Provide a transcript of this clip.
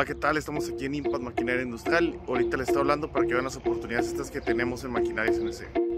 Hola, ¿qué tal? Estamos aquí en Impact Maquinaria Industrial. Ahorita les estoy hablando para que vean las oportunidades estas que tenemos en Maquinaria CNC.